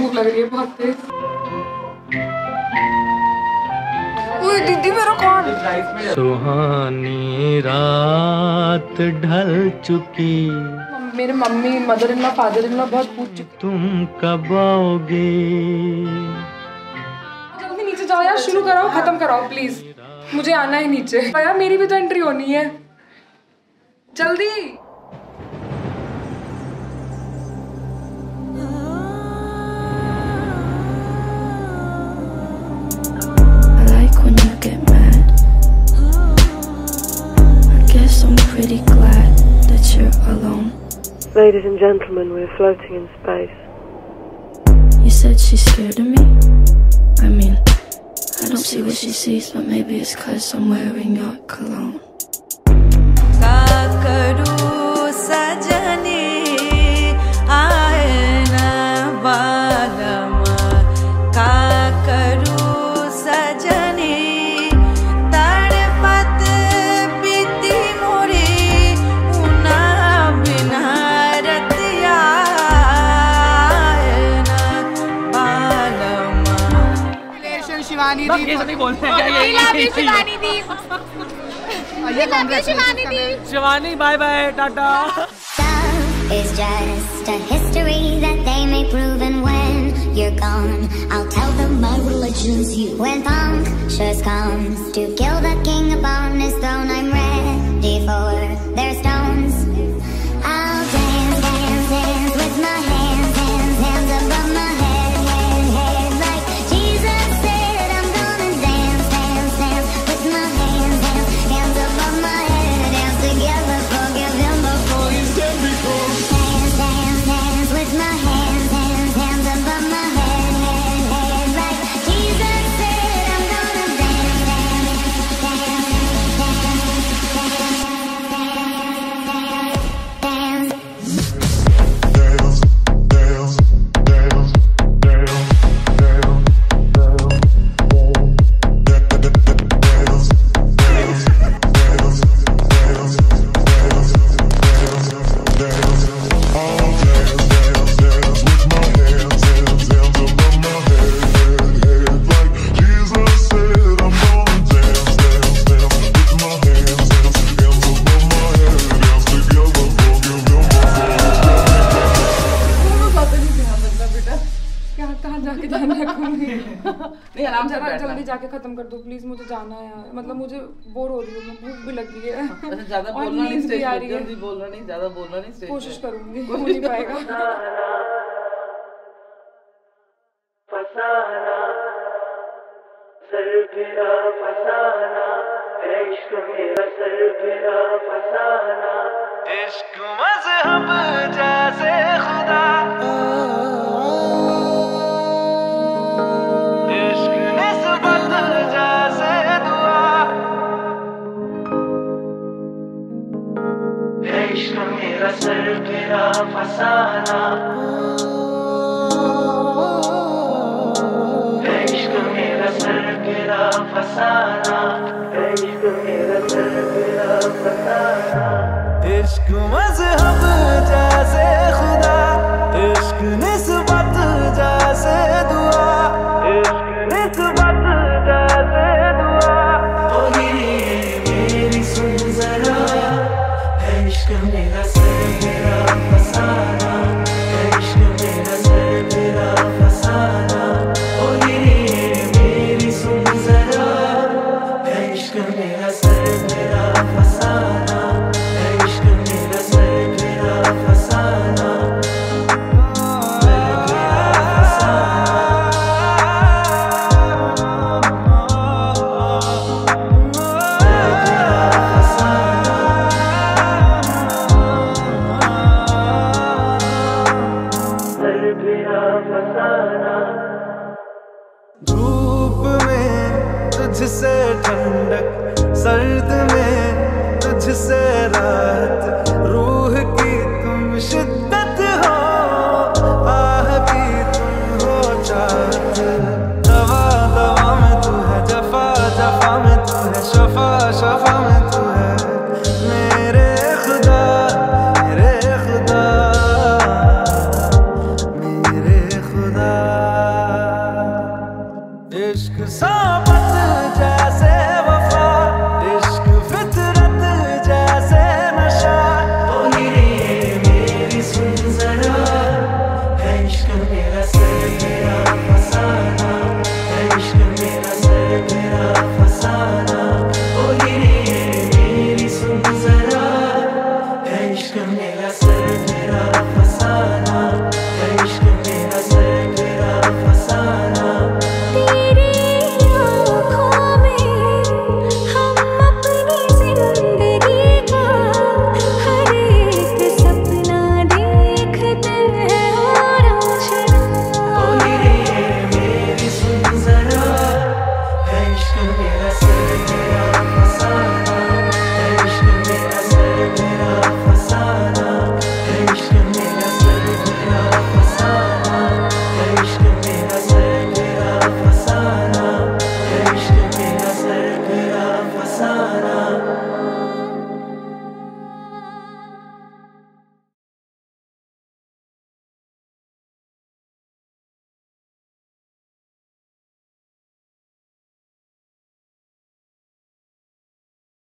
भूख लग रही है बहुत तेज। ओए दीदी मेरा कौन? सुहानी रात ढल चुकी। मेरे mummy mother in law father in law बहुत पूछ चुके। तुम कब आओगे? जल्दी नीचे जाओ यार शुरू कराओ खत्म कराओ प्लीज़ मुझे आना है नीचे। यार मेरी भी तो एंट्री होनी है। जल्दी। When you get mad. I guess I'm pretty glad that you're alone. Ladies and gentlemen, we're floating in space. You said she's scared of me? I mean, I don't see what she sees, but maybe it's cause I'm wearing your cologne. Shivani दी ये नहीं है ये शिवानी दी ये शिवानी दी Shivani bye bye टाटा is just a history that they may prove And when you're gone I'll tell them my religion's you When punctures comes to kill the king upon his throne I'm ready for their कहाँ जाके ध्यान रखूँगी नहीं आराम से जरा जल्दी जाके खत्म कर दो प्लीज़ मुझे जाना है यार। मतलब मुझे बोर हो रही हूँ मैं भूख भी लगी है। अच्छा ज़्यादा बोलना नहीं स्टेज पे रही है। जल्दी बोलना नहीं ज़्यादा बोलना नहीं स्टेज कोशिश करूँगी हो नहीं पाएगा। फसाना सर फिरा फसाना इश्क मेरा सर फिरा फसाना। इश्क मज़हब जैसे खुदा फसाना तुझसे ठंडक सर्द में तुझसे रात रूह की तुम शिद्दत